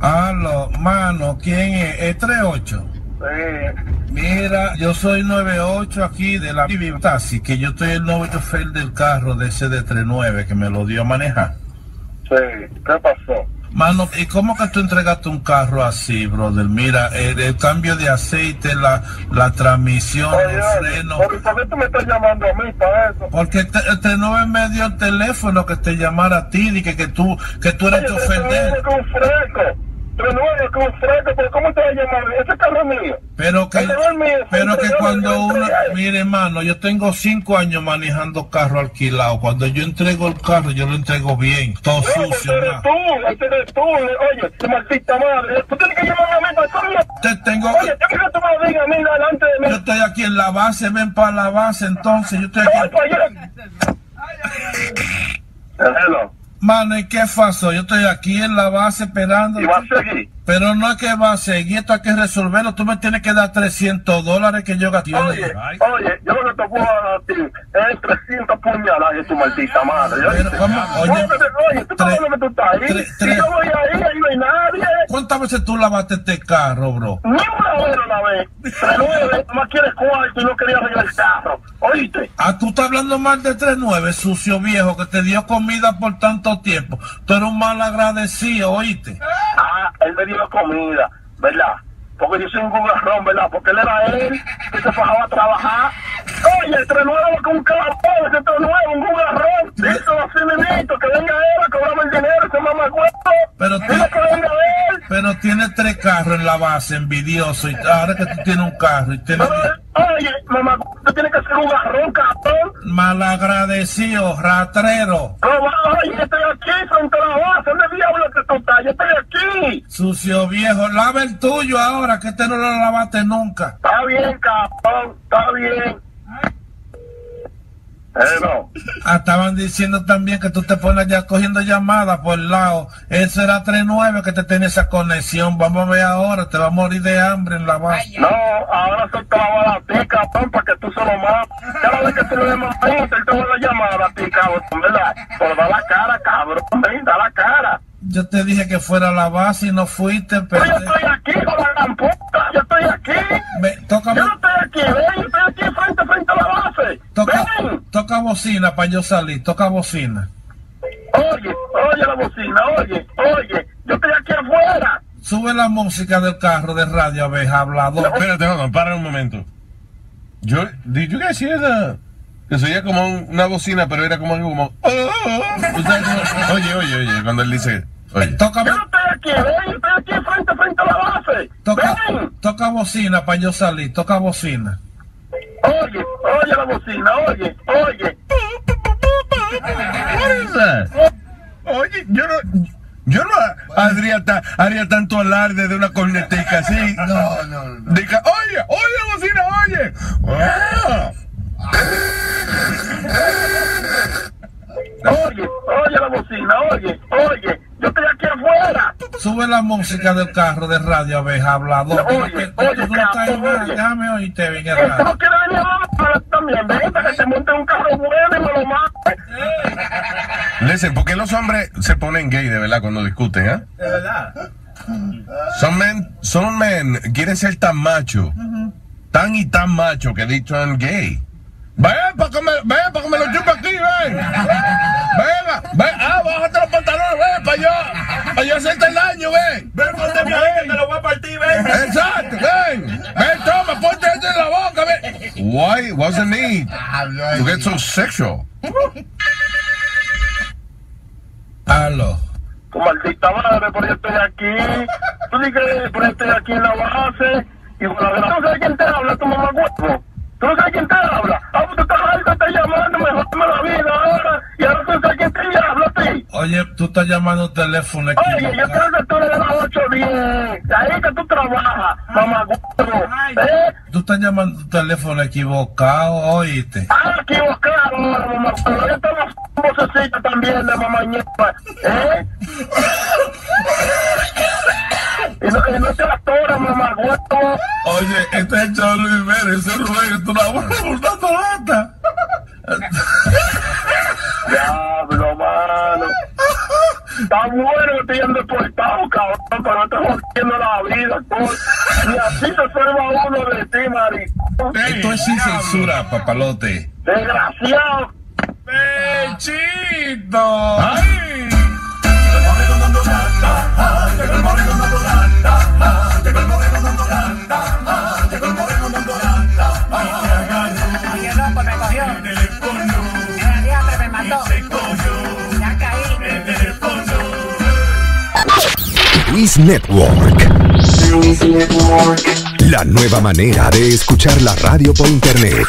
Aló, mano, ¿quién es? ¿Es 38? sí, Mira, yo soy 98 aquí de la Taxi, que yo estoy el chofer del carro de ese de 39 que me lo dio a manejar. sí. ¿Qué pasó? Mano, ¿y cómo que tú entregaste un carro así, brother? Mira, el, el cambio de aceite, la, la transmisión, Oye, los frenos. ¿por qué tú me estás llamando a mí para eso? Porque te, el 39 me dio el teléfono que te llamara a ti y que, que tú que tú eres Oye, de él. Renueve con fresco. Renueve con fresco, pero ¿cómo te vas a llamar? Ese carro es mío. Pero que, El mío, pero que cuando uno, mire hermano, yo tengo cinco años manejando carro alquilado. Cuando yo entrego el carro, yo lo entrego bien, todo No, sucio. eres nada. tú, eres tú. Oye, tu maldita madre. Tú tienes que llamarme a mí para eso. Te tengo, Oye, yo quiero que tú me lo digas a mí delante de yo mí. estoy aquí en la base, ven para la base entonces, yo estoy aquí. para allá. Hello. Mano, ¿y qué pasó? Yo estoy aquí en la base esperando. ¿Y vas a seguir? Pero no es que va a seguir, esto hay que resolverlo. Tú me tienes que dar 300 dólares que yo gasté. Oye, oye, yo lo que te puedo dar a ti es 300 puñaladas de tu maldita madre. Pero. ¿cómo? Oye, Oye, tú tres- dónde tú estás ahí. tres- yo voy ahí, ahí no hay nadie. ¿Cuántas veces tú lavaste este carro, bro? Ni una vez una vez. Renueve, más quieres cuarto y no quería arreglar el carro. ¿Oíste? Ah, tú estás hablando mal de 39, sucio viejo, que te dio comida por tanto tiempo. Tú eres un mal agradecido, ¿oíste? Ah, él me dio comida, ¿verdad? Porque yo soy un gugarrón, ¿verdad? Porque él era él que se bajaba a trabajar. Oye, el nuevo con un cabrón, ese nuevo, un gugarrón. Dice así mismito, que venga él a cobrarme el dinero, ese mamá Pero tú- Dile que venga él. Pero tienes tres carros en la base, envidioso. Y ahora que tú tienes un carro y tienes Oye, mamá, tú tienes que ser un garrón, cabrón. mal agradecido, ratrero. Oye, yo estoy aquí frente a la base. ¿Dónde diablo que tú estás? Yo estoy aquí. sucio viejo. Lava el tuyo ahora, que este no lo lavaste nunca. Está bien, cabrón. Está bien. Hello. Ah, estaban diciendo también que tú te pones ya cogiendo llamadas por el lado. Ese era 39 que te tiene esa conexión. Vamos a ver ahora, te va a morir de hambre en la base. No, ahora se te la va a dar a ti, cabrón, para que tú se lo mates. Cada vez que tú le a él te va a llamar a ti, cabrón, ¿verdad? Pero da la cara, cabrón, ven, da la cara. Yo te dije que fuera a la base y no fuiste, pero... Pero yo estoy aquí con la gran puta, yo estoy aquí. Ve, Yo no estoy aquí, ven, yo estoy aquí frente, frente a la base. Toca, bocina para yo salir, toca bocina. Oye, oye la bocina, oye, oye, yo estoy aquí afuera. Sube la música del carro de radio, abeja, hablador. Espérate, hold on, para un momento. Yo, did you guys hear the- Que se oía como un- una bocina, pero era como algo como. "Oh, oh, oh". O sea, como- Oye, oye, oye, cuando él dice. Oye. Toca, Yo no estoy aquí, ven, estoy aquí frente, frente a la base. toca, Ven. toca bocina para yo salir, toca bocina. Oye, oye la bocina, oye, oye. That? Oye, yo no. Yo no haría, ta- haría tanto alarde de una cornetica así. No, no, no. Diga, oye, oye, bocina, oye. Ah. Oye, oye la bocina, oye, oye, yo estoy aquí afuera. Sube la música del carro de radio, abeja, hablador. Oye, oye, tú no nada. oye. Déjame oírte bien el Esto radio. También, ven, para que te monte un carro bueno y me lo mate. Listen, ¿por qué los hombres se ponen gay de verdad cuando discuten, ah? De verdad. Son men, son men, quieren ser tan macho, tan y tan macho que dicen gay. Ven para que me, ven para que me lo chupe aquí, ven. Venga, ven, ah, bájate los pantalones, ven, para yo, para yo hacerte el daño, ven. Ven, ponte ahí que te lo voy a partir, ven. Exacto, ven, ven, toma, ponte esto en la boca. Why, what's the need to get so sexual? Aló. Tu maldita madre, pero yo estoy aquí. Tú dices, pero yo estoy aquí en la base. Y con la verdad, ¿tú no sabes quién te habla, tu mamá huevo? ¿Tú no sabes quién te habla? Ah, pues tú estás alto, estás llamando, me jodeme la vida ahora. Y ahora tú sabes quién te habla a ti. Oye, tú estás llamando un teléfono Oye, yo creo que tú eres de las 810. De ahí que tú trabajas, mamá huevo. ¿Eh? Tú estás llamando un teléfono equivocado, oíste. Ah, equivocado, mamá huevo. Yo tengo vocecita también de mamá ñepa. ¿Eh? Y no, y no te atoras, mamá huevo. Oye, este es el Chavo Luis Rivera, ese Rubén, tú la vas a una torata. Diablo, mano. Está bueno que te hayan deportado, cabrón. para no jodiendo la vida, coño. Y así se salva uno de ti, maricón. Esto es sin censura, papalote. Desgraciado. ¡Pechito! ¡Ay! Luis Network. La nueva manera de escuchar la radio por internet.